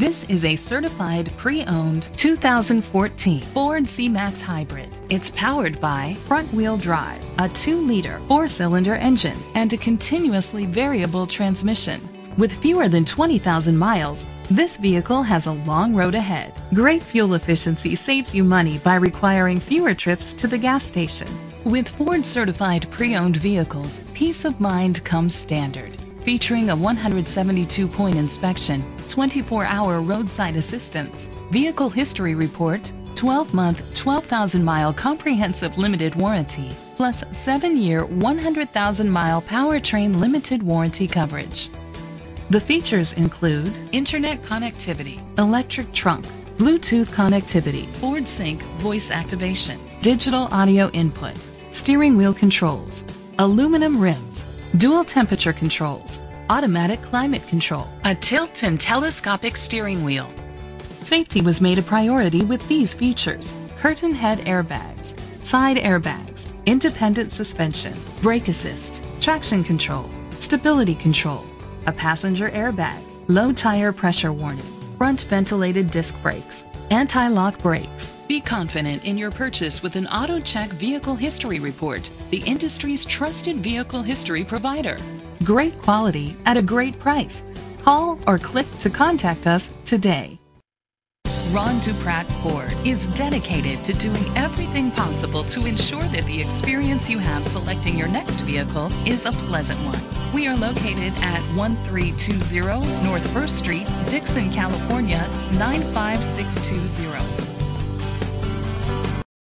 This is a certified pre-owned 2014 Ford C-Max Hybrid. It's powered by front-wheel drive, a 2-liter 4-cylinder engine, and a continuously variable transmission. With fewer than 20,000 miles, this vehicle has a long road ahead. Great fuel efficiency saves you money by requiring fewer trips to the gas station. With Ford certified pre-owned vehicles, peace of mind comes standard featuring a 172 point inspection, 24 hour roadside assistance, vehicle history report, 12 month, 12,000 mile comprehensive limited warranty, plus 7 year, 100,000 mile powertrain limited warranty coverage. The features include internet connectivity, electric trunk, Bluetooth connectivity, Ford Sync voice activation, digital audio input, steering wheel controls, aluminum rims, dual temperature controls, automatic climate control, a tilt and telescopic steering wheel. Safety was made a priority with these features. Curtain head airbags, side airbags, independent suspension, brake assist, traction control, stability control, a passenger airbag, low tire pressure warning, front ventilated disc brakes, anti-lock brakes. Be confident in your purchase with an AutoCheck Vehicle History Report, the industry's trusted vehicle history provider. Great quality at a great price. Call or click to contact us today. Ron DuPratt Ford is dedicated to doing everything possible to ensure that the experience you have selecting your next vehicle is a pleasant one. We are located at 1320 North 1st Street, Dixon, California 95620.